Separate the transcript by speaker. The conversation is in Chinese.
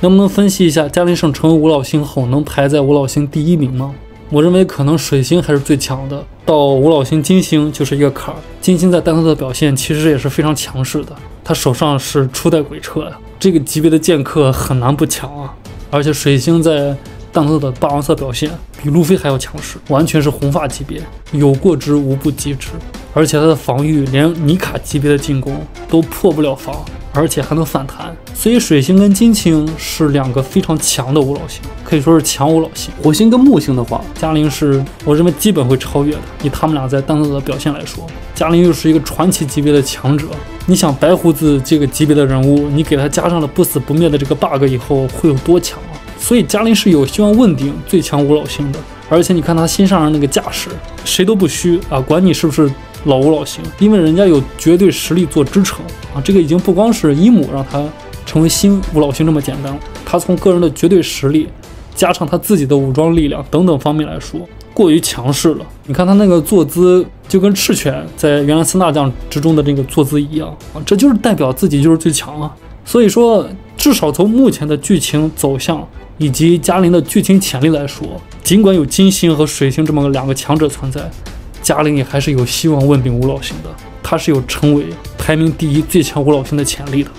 Speaker 1: 能不能分析一下加林胜成为五老星后能排在五老星第一名吗？我认为可能水星还是最强的，到五老星金星就是一个坎儿。金星在单色的表现其实也是非常强势的，他手上是初代鬼车呀，这个级别的剑客很难不强啊。而且水星在淡色的霸王色表现比路飞还要强势，完全是红发级别，有过之无不及之。而且他的防御连尼卡级别的进攻都破不了防。而且还能反弹，所以水星跟金星是两个非常强的五老星，可以说是强五老星。火星跟木星的话，嘉陵是我认为基本会超越的。以他们俩在单色的表现来说，嘉陵又是一个传奇级别的强者。你想白胡子这个级别的人物，你给他加上了不死不灭的这个 bug 以后，会有多强啊？所以嘉陵是有希望问鼎最强五老星的。而且你看他新上任那个架势，谁都不虚啊，管你是不是。老五老星，因为人家有绝对实力做支撑啊，这个已经不光是伊姆让他成为新五老星这么简单了，他从个人的绝对实力，加上他自己的武装力量等等方面来说，过于强势了。你看他那个坐姿，就跟赤犬在原来三大将之中的这个坐姿一样啊，这就是代表自己就是最强啊。所以说，至少从目前的剧情走向以及嘉陵的剧情潜力来说，尽管有金星和水星这么两个强者存在。嘉陵也还是有希望问鼎五老星的，他是有成为排名第一最强五老星的潜力的。